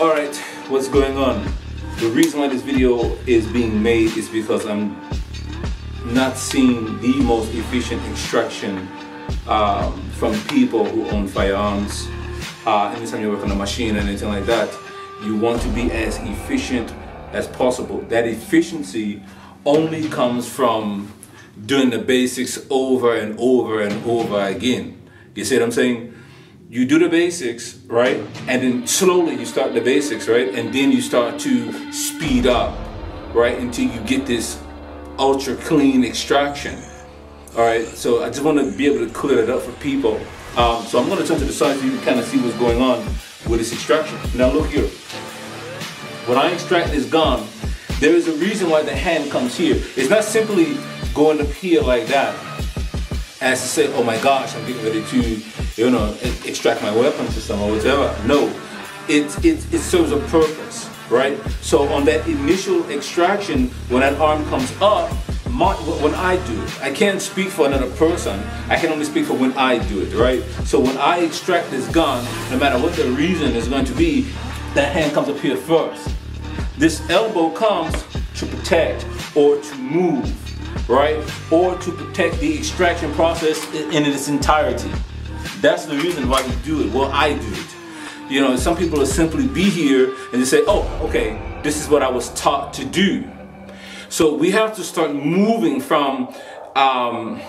Alright, what's going on? The reason why this video is being made is because I'm not seeing the most efficient extraction um, from people who own firearms. Uh, anytime you work on a machine or anything like that, you want to be as efficient as possible. That efficiency only comes from doing the basics over and over and over again. You see what I'm saying? You do the basics, right? And then slowly you start the basics, right? And then you start to speed up, right? Until you get this ultra clean extraction. All right, so I just want to be able to clear it up for people. Um, so I'm going to turn to the side so you can kind of see what's going on with this extraction. Now look here. When I extract this gun, there is a reason why the hand comes here. It's not simply going up here like that as to say, oh my gosh, I'm getting ready to, you know, extract my weapon system or whatever. No, it, it, it serves a purpose, right? So on that initial extraction, when that arm comes up, my, when I do it, I can't speak for another person. I can only speak for when I do it, right? So when I extract this gun, no matter what the reason is going to be, that hand comes up here first. This elbow comes to protect or to move, right? Or to protect the extraction process in its entirety. That's the reason why we do it. Well, I do it. You know, some people will simply be here and they say, oh, okay, this is what I was taught to do. So we have to start moving from um,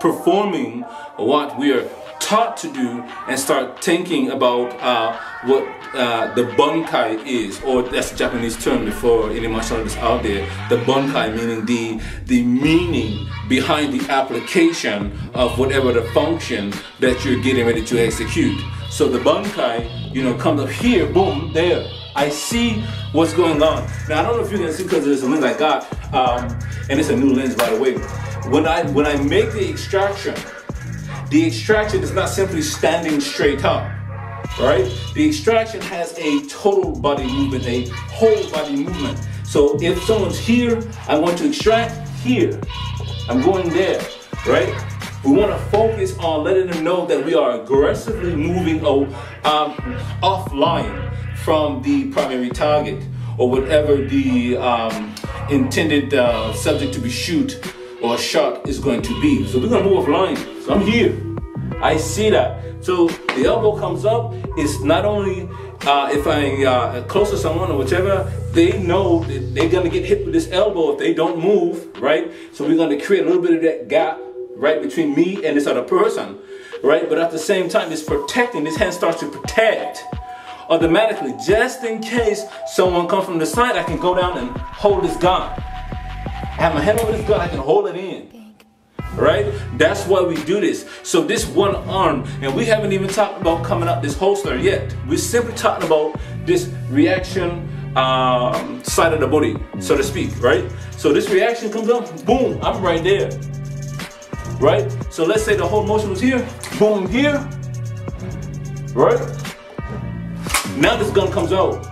performing what we are taught to do and start thinking about uh, what uh, the bunkai is, or that's a Japanese term before any martial artists out there. The bunkai meaning the the meaning behind the application of whatever the function that you're getting ready to execute. So the bunkai, you know, comes up here, boom, there. I see what's going on. Now I don't know if you can see because there's a lens I got, um, and it's a new lens by the way. When I when I make the extraction, the extraction is not simply standing straight up, right? The extraction has a total body movement, a whole body movement. So if someone's here, I want to extract here. I'm going there, right? We want to focus on letting them know that we are aggressively moving um, offline from the primary target or whatever the um, intended uh, subject to be shoot or shot is going to be. So we're to move offline. So I'm here. I see that. So the elbow comes up. It's not only uh, if I'm uh, close to someone or whatever, they know that they're gonna get hit with this elbow if they don't move, right? So we're gonna create a little bit of that gap right between me and this other person, right? But at the same time, it's protecting. This hand starts to protect automatically, just in case someone comes from the side. I can go down and hold this gun. I have my hand over this gun. I can hold it in right? That's why we do this. So this one arm, and we haven't even talked about coming up this holster yet. We're simply talking about this reaction um, side of the body, so to speak, right? So this reaction comes up, boom, I'm right there, right? So let's say the whole motion was here, boom, here, right? Now this gun comes out.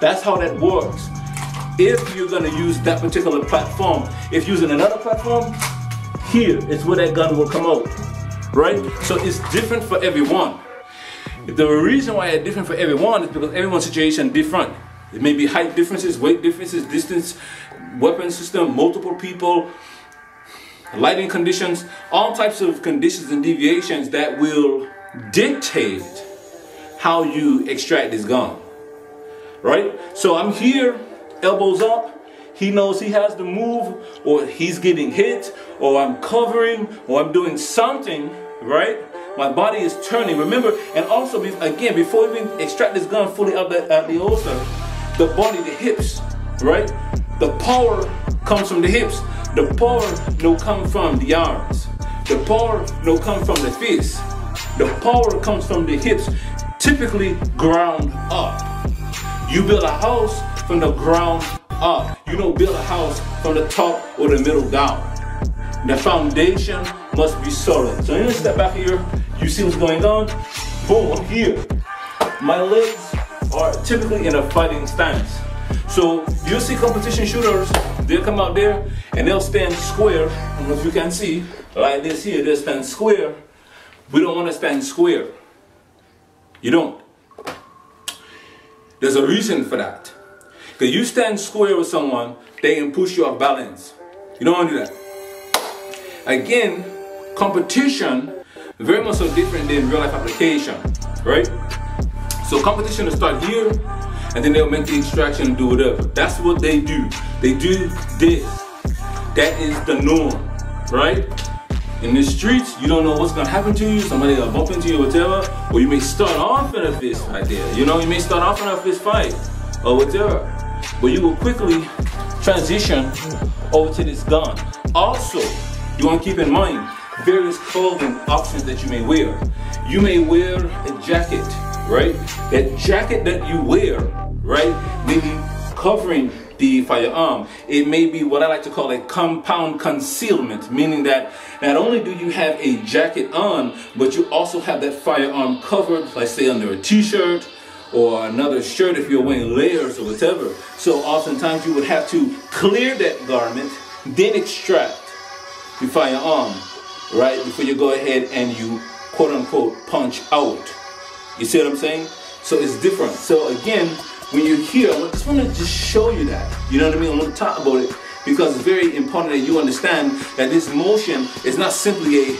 That's how that works. If you're gonna use that particular platform, if using another platform, here is where that gun will come out, right? So it's different for everyone. The reason why it's different for everyone is because everyone's situation different. It may be height differences, weight differences, distance, weapon system, multiple people, lighting conditions, all types of conditions and deviations that will dictate how you extract this gun. Right? So I'm here, elbows up, he knows he has to move, or he's getting hit, or I'm covering, or I'm doing something, right? My body is turning. Remember, and also, again, before we even extract this gun fully out the, out the holster, the body, the hips, right? The power comes from the hips. The power no come from the arms. The power no come from the fists. The power comes from the hips, typically ground up. You build a house from the ground up. You don't build a house from the top or the middle down. The foundation must be solid. So you step back here, you see what's going on? Boom, I'm here. My legs are typically in a fighting stance. So you see competition shooters, they'll come out there and they'll stand square. And as you can see, like this here, they'll stand square. We don't want to stand square. You don't. There's a reason for that. Because you stand square with someone, they can push you off balance. You don't want to do that. Again, competition very much so different than real life application, right? So competition will start here, and then they'll make the extraction and do whatever. That's what they do. They do this. That is the norm, right? In the streets, you don't know what's gonna happen to you. Somebody will bump into you, whatever. Or you may start off in a fist fight there. You know, you may start off in a fist fight or whatever. But you will quickly transition over to this gun. Also, you want to keep in mind various clothing options that you may wear. You may wear a jacket, right? That jacket that you wear, right, may be covering the firearm. It may be what I like to call a compound concealment, meaning that not only do you have a jacket on, but you also have that firearm covered, let's say under a t-shirt or another shirt if you're wearing layers or whatever. So oftentimes you would have to clear that garment, then extract the firearm right before you go ahead and you quote unquote punch out. You see what I'm saying? So it's different. So again, when you're here, I just want to just show you that. You know what I mean? I want to talk about it because it's very important that you understand that this motion is not simply a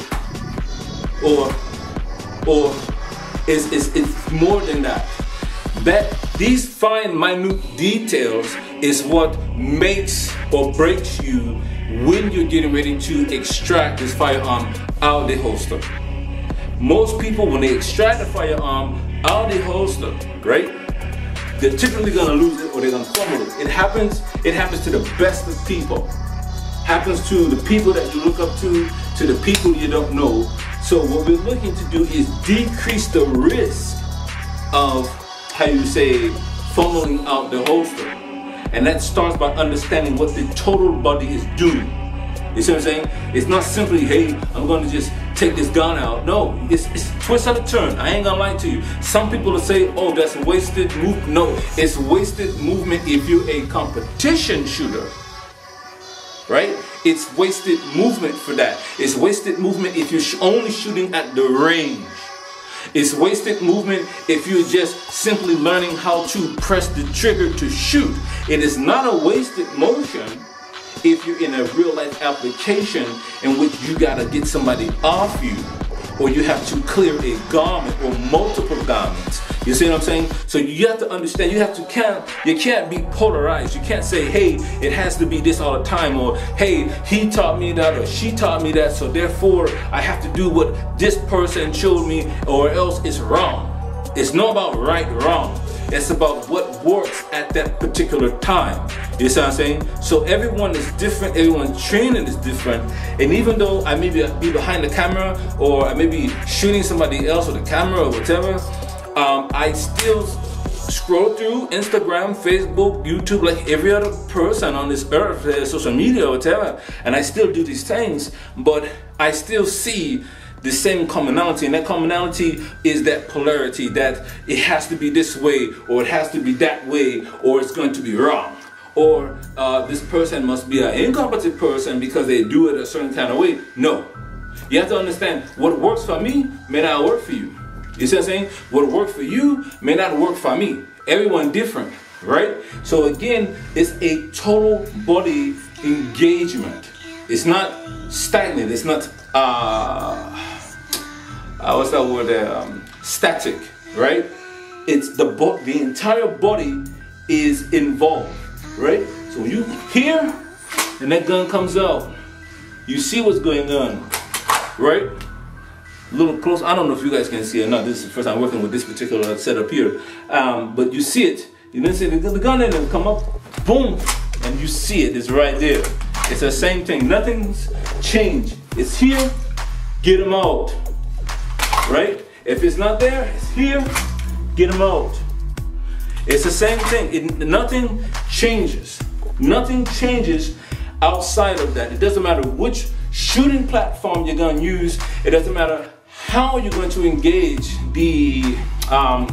or or is it's, it's more than that. That these fine minute details is what makes or breaks you when you're getting ready to extract this firearm out of the holster. Most people, when they extract the firearm out of the holster, right, they're typically gonna lose it or they're gonna fumble it. It happens, it happens to the best of people. Happens to the people that you look up to, to the people you don't know. So what we're looking to do is decrease the risk of, how you say, fumbling out the holster. And that starts by understanding what the total body is doing. You see what I'm saying? It's not simply, hey, I'm going to just take this gun out. No, it's, it's twist of a turn. I ain't gonna lie to you. Some people will say, oh, that's wasted move. No, it's wasted movement if you're a competition shooter. Right? It's wasted movement for that. It's wasted movement if you're only shooting at the range. It's wasted movement if you're just simply learning how to press the trigger to shoot. It is not a wasted motion if you're in a real life application in which you gotta get somebody off you or you have to clear a garment or multiple garments. You see what I'm saying? So you have to understand, you have to can't you can't be polarized. You can't say, hey, it has to be this all the time, or hey, he taught me that or she taught me that, so therefore I have to do what this person showed me, or else it's wrong. It's not about right wrong. It's about what works at that particular time. You see what I'm saying? So everyone is different, everyone's training is different. And even though I may be, be behind the camera or I may be shooting somebody else with a camera or whatever, um, I still scroll through Instagram, Facebook, YouTube, like every other person on this earth, uh, social media whatever, and I still do these things, but I still see the same commonality, and that commonality is that polarity that it has to be this way, or it has to be that way, or it's going to be wrong. Or uh, this person must be an incompetent person because they do it a certain kind of way. No. You have to understand what works for me may not work for you. You see what I'm saying? What works for you may not work for me. Everyone different, right? So again, it's a total body engagement. It's not stagnant. It's not uh, uh what's that word? Um, static, right? It's the bo- the entire body is involved, right? So you hear and that gun comes out, you see what's going on, right? Little close. I don't know if you guys can see it or not. This is the first time working with this particular setup here, um, but you see it. You didn't see the, the gun in it come up, boom, and you see it. It's right there. It's the same thing. Nothing's changed. It's here. Get them out. Right? If it's not there, it's here. Get them out. It's the same thing. It, nothing changes. Nothing changes outside of that. It doesn't matter which shooting platform you're to use. It doesn't matter how are you're going to engage the um,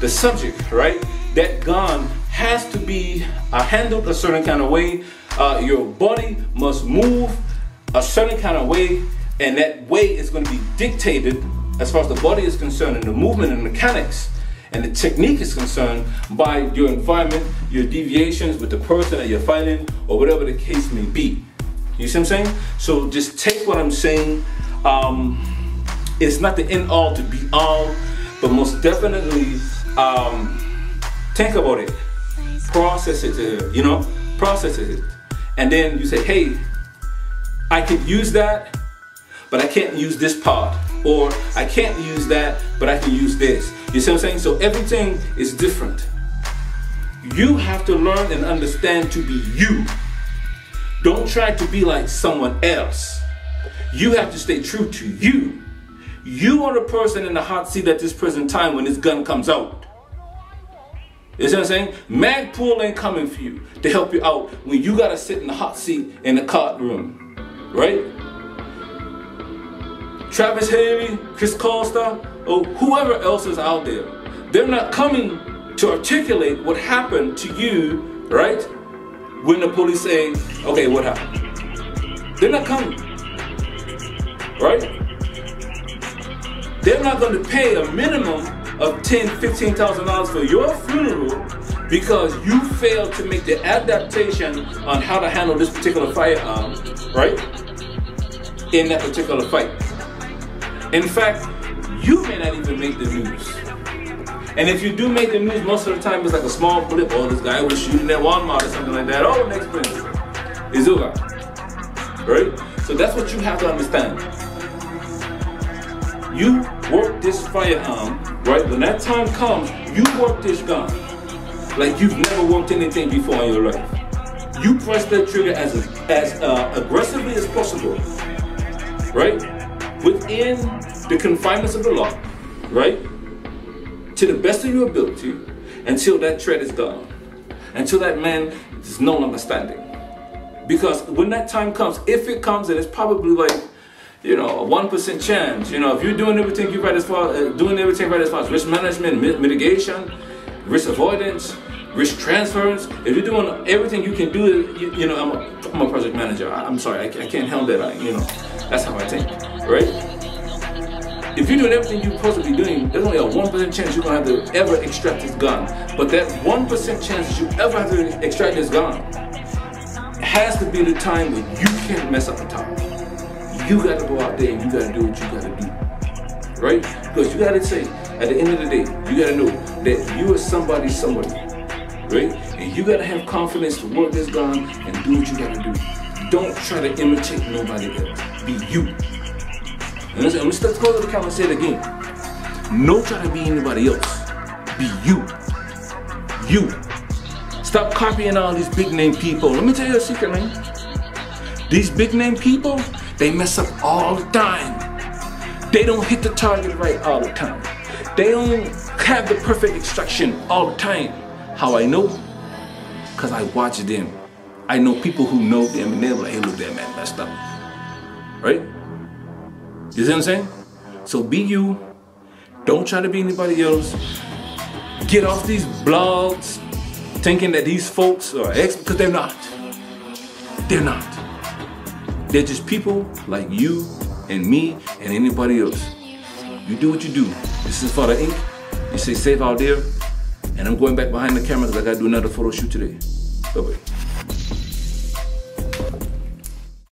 the subject, right? That gun has to be uh, handled a certain kind of way uh, your body must move a certain kind of way, and that way is going to be dictated as far as the body is concerned, and the movement and mechanics And the technique is concerned by your environment, your deviations with the person that you're fighting, or whatever the case may be. You see what I'm saying? So just take what I'm saying. Um, it's not the end all to be all, but most definitely um, think about it, process it, you know, process it, and then you say, hey, I could use that, but I can't use this part, or I can't use that, but I can use this. You see what I'm saying? So everything is different. You have to learn and understand to be you. Don't try to be like someone else. You have to stay true to you. You are the person in the hot seat at this present time when this gun comes out. You see what I'm saying? Magpul ain't coming for you to help you out when you gotta sit in the hot seat in the courtroom, right? Travis Haley, Chris Costa, or whoever else is out there, they're not coming to articulate what happened to you, right? When the police say, okay, what happened? They're not coming, right? They're not going to pay a minimum of ten, fifteen thousand dollars for your funeral because you failed to make the adaptation on how to handle this particular firearm, right? In that particular fight. In fact, you may not even make the news. And if you do make the news, most of the time it's like a small blip. Oh, this guy was shooting at Walmart or something like that. Oh, next prince. Izuga. Right? So that's what you have to understand you work this firearm, right? When that time comes, you work this gun like you've never worked anything before in your life. You press that trigger as as uh, aggressively as possible, right? Within the confinements of the law, right? To the best of your ability, until that threat is gone, until that man is no longer standing. Because when that time comes, if it comes, and it's probably like you know, a one percent chance. You know, if you're doing everything you right as far uh, doing everything right as far as risk management, mit mitigation, risk avoidance, risk transference. If you're doing everything you can do, you, you know, I'm a, I'm a project manager. I, am sorry, I, I, can't help that. I, you know, that's how I think, right? If you're doing everything you're supposed to be doing, there's only a one percent chance you're gonna have to ever extract this gun. But that one percent chance that you ever have to extract this gun has to be the time when you can't mess up the top. You got to go out there and you got to do what you got to do. Right? Because you got to say, at the end of the day, you got to know that you are somebody, somebody. Right? And you got to have confidence to work this gun and do what you got to do. Don't try to imitate nobody else. Be you. And listen, I'm going to close the camera and say it again. No try to be anybody else. Be you. You. Stop copying all these big name people. Let me tell you a secret, man. These big name people, they mess up all the time. They don't hit the target right all the time. They don't have the perfect extraction all the time. How I know? Because I watch them. I know people who know them and they're like, hey, look, that man messed up. Right? You see what I'm saying? So be you. Don't try to be anybody else. Get off these blogs thinking that these folks are ex because they're not. They're not. They're just people like you and me and anybody else. You do what you do. This is VODA Inc. You stay safe out there. And I'm going back behind the camera because I got to do another photo shoot today. Bye-bye.